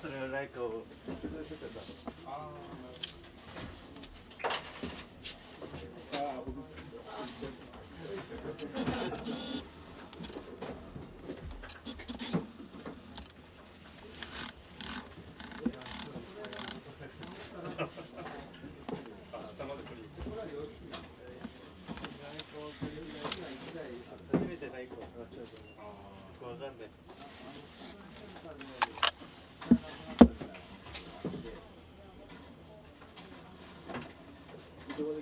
それをライカを初めてライカを触っちゃうとわかんないどうも。